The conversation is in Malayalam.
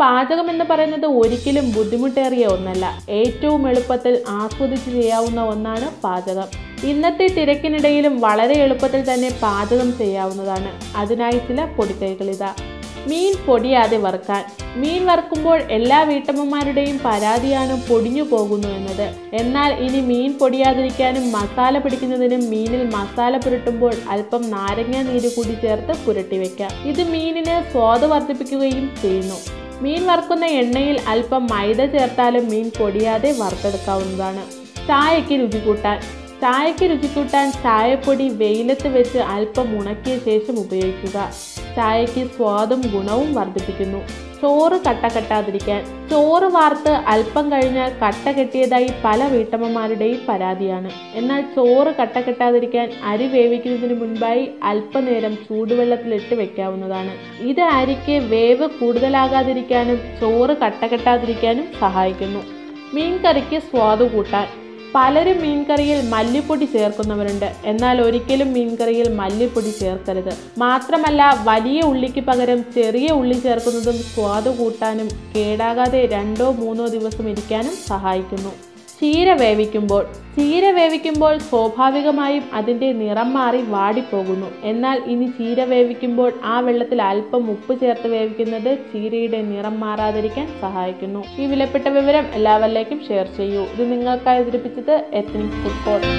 പാചകം എന്ന് പറയുന്നത് ഒരിക്കലും ബുദ്ധിമുട്ടേറിയ ഒന്നല്ല. ഏറ്റവും എളുപ്പത്തിൽ ആസ്വദിച്ച് ചെയ്യാവുന്ന ഒന്നാണ് പാചകം. ഇന്നത്തെ തിരക്കിനിടയിലും വളരെ എളുപ്പത്തിൽ തന്നെ പാചകം ചെയ്യാവുന്നതാണ്. അതിനായി ചില പൊടിക്കൈകളിതാ മീൻ പൊടിയാതെ വറുക്കാൻ. മീൻ വറുക്കുമ്പോൾ എല്ലാ വീട്ടമ്മമാരുടെയും പരാതിയാണ് പൊടിഞ്ഞു പോകുന്നു എന്നത്. എന്നാൽ ഇനി മീൻ പൊടിയാതിരിക്കാനും മസാല പിടിക്കുന്നതിനും മീനിൽ മസാല പുരട്ടുമ്പോൾ അല്പം നാരങ്ങ നീര് കൂടി ചേർത്ത് പുരട്ടി വയ്ക്കാം ഇത് മീനിന് സ്വാദ് വർദ്ധിപ്പിക്കുകയും ചെയ്യുന്നു. മീൻ വറുക്കുന്ന എണ്ണയിൽ അല്പം മൈദ ചേർത്താലും മീൻ പൊടിയാതെ വറുത്തെടുക്കാവുന്നതാണ്. ചായയ്ക്ക് രുചി കൂട്ടാൻ. ചായയ്ക്ക് രുചി കൂട്ടാൻ ചായപ്പൊടി വെയിലത്ത് വെച്ച് അല്പം ഉണക്കിയ ശേഷം ഉപയോഗിക്കുക. ചായയ്ക്ക് സ്വാദും ഗുണവും വർദ്ധിപ്പിക്കുന്നു. ചോറ് കട്ട കെട്ടാതിരിക്കാൻ. ചോറ് വാർത്ത് അല്പം കഴിഞ്ഞാൽ കട്ട കെട്ടിയതായി പല വീട്ടമ്മമാരുടെയും പരാതിയാണ്. എന്നാൽ ചോറ് കട്ട കെട്ടാതിരിക്കാൻ അരി വേവിക്കുന്നതിന് മുൻപായി അല്പനേരം ചൂടുവെള്ളത്തിലിട്ട് വെക്കാവുന്നതാണ്. ഇത് അരിക്ക് വേവ് കൂടുതലാകാതിരിക്കാനും ചോറ് കട്ട കെട്ടാതിരിക്കാനും സഹായിക്കുന്നു. മീൻകറിക്ക് സ്വാദ് കൂട്ടാൻ. പലരും മീൻകറിയിൽ മല്ലിപ്പൊടി ചേർക്കുന്നവരുണ്ട്. എന്നാൽ ഒരിക്കലും മീൻകറിയിൽ മല്ലിപ്പൊടി ചേർക്കരുത്. മാത്രമല്ല വലിയ ഉള്ളിക്ക് പകരം ചെറിയ ഉള്ളി ചേർക്കുന്നതും സ്വാദ് കൂട്ടാനും കേടാകാതെ രണ്ടോ മൂന്നോ ദിവസം ഇരിക്കാനും സഹായിക്കുന്നു. ചീര വേവിക്കുമ്പോൾ ചീര വേവിക്കുമ്പോൾ സ്വാഭാവികമായും അതിന്റെ നിറം മാറി വാടിപ്പോകുന്നു. എന്നാൽ ഇനി ചീര വേവിക്കുമ്പോൾ ആ വെള്ളത്തിൽ അല്പം ഉപ്പ് ചേർത്ത് വേവിക്കുന്നത് ചീരയുടെ നിറം മാറാതിരിക്കാൻ സഹായിക്കുന്നു. ഈ വിലപ്പെട്ട വിവരം എല്ലാവരിലേക്കും ഷെയർ ചെയ്യൂ. ഇത് നിങ്ങൾക്കായി അവതരിപ്പിച്ചത് എത്നിക് ഫുഡ് കോർട്ട്